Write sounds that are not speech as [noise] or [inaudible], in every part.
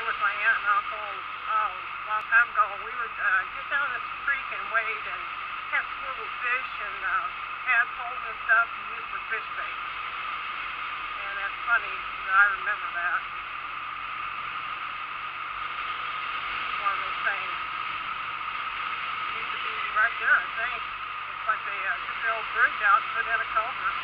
here with my aunt and uncle oh, a long time ago. We would uh, get down this creek and wade and catch little fish and uh, tadpoles and stuff and use for fish bait. And that's funny that I remember that. One of those things. It used to be right there, I think. Looks like they uh, took the old bridge out and put in a culvert.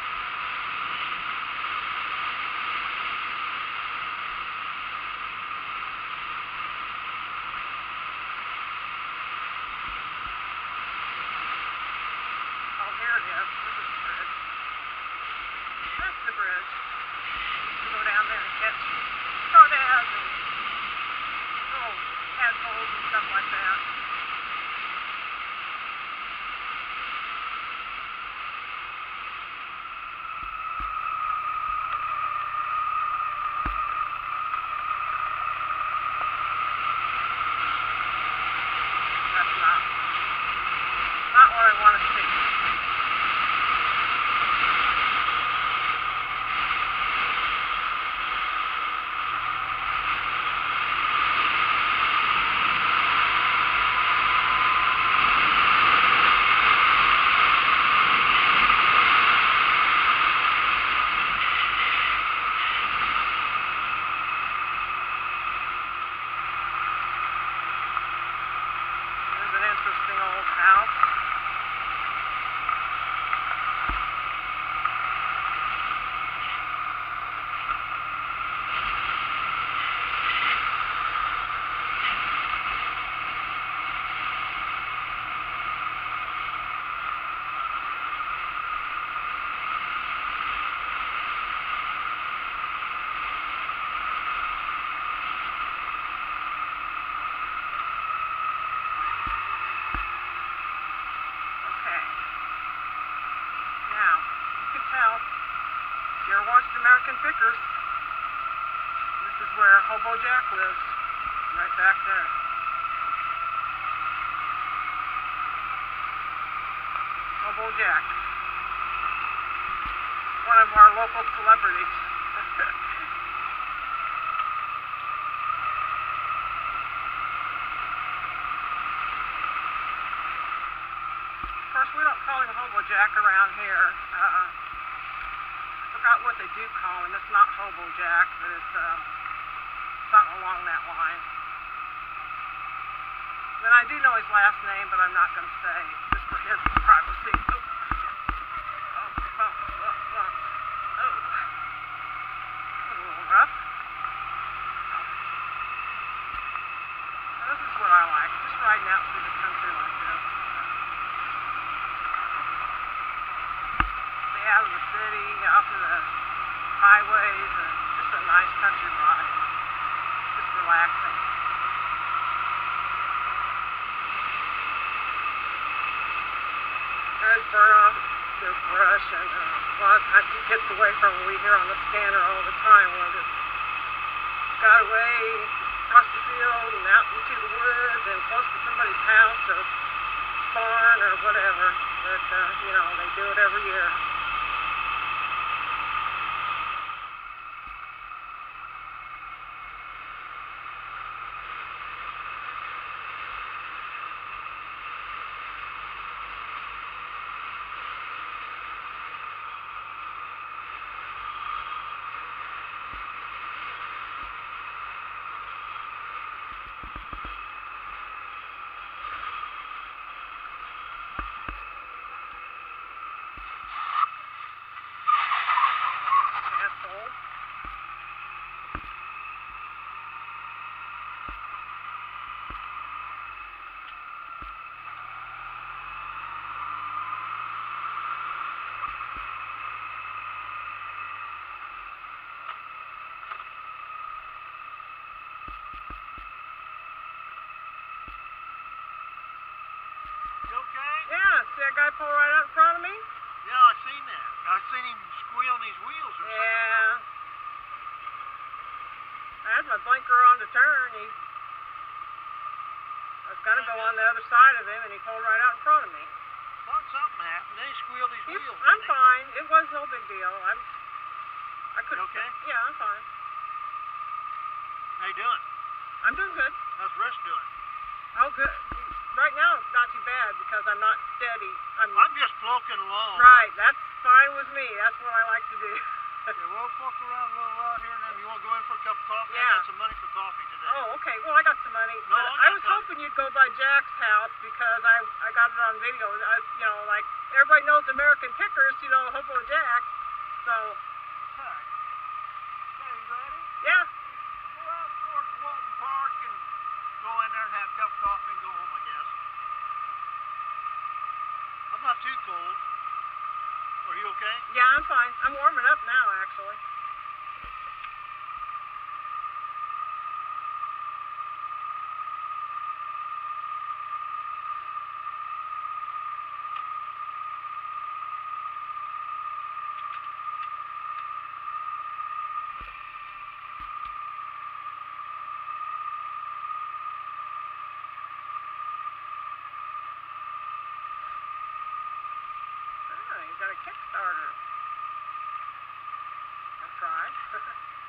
Pickers, this is where Hobo Jack lives, right back there. Hobo Jack. One of our local celebrities. [laughs] Of course, we don't call him Hobo Jack around here. Uh, forgot what they do call him. It's not Hobo Jack, but it's uh, something along that line. Then I do know his last name, but I'm not going to say, just for his privacy. Oh, oh bump, bump, bump. Oh, a little rough. This is what I like, just riding out through the country like this. stay out of the city, out to the highways, and just a nice country ride. Just relaxing. There's burn there's brush, and uh, of times it gets away from what we hear on the scanner all the time when it's got away across the field and out into the woods and close to somebody's house or barn or whatever. But, uh, you know, they do it every year. Asshole. You okay? Yeah, see that guy pull right out in front of me? Yeah, I seen that. I seen him squealing his wheels or something. Yeah. I had my blinker on to turn. He, I was gonna go on the other side of him, and he pulled right out in front of me. Thought something happened. They squealed his He's, wheels. I'm fine. It was no big deal. I'm. I could. You okay? Yeah, I'm fine. How you doing? I'm doing good. How's Russ doing? Oh, good. Right now it's not too bad because I'm not steady. I'm I'm just floating along. right. That's fine with me. That's what I like to do. Yeah, we'll poke around a little out here and then you want to go in for a cup of coffee? I Yeah. got some money for coffee today. oh, okay. Well, I got some money. No, but I was done. hoping you'd go by Jack's house because I I got it on video. I, you know, like everybody knows American Pickers. You know, Hobo Jack. So Okay. Okay, you ready? yeah. Go out towards Walton Park and go in there and have a cup of coffee and go home, I guess. I'm not too cold. Are you okay? Yeah, I'm fine. I'm warming up now, actually. Ah, you got a Kickstarter. Try. [laughs]